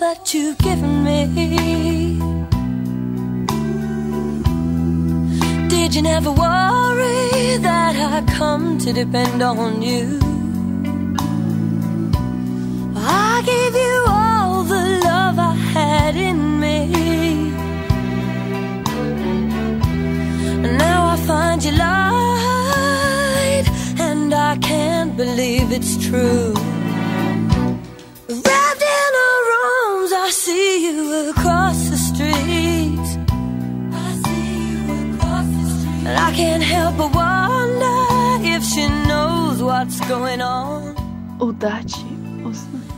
that you've given me. Did you never worry that I come to depend on you? I gave you all the love I had in me. And now I find you lied, and I can't believe it's true. I can't help but wonder if she knows what's going on. Удачи, узнай.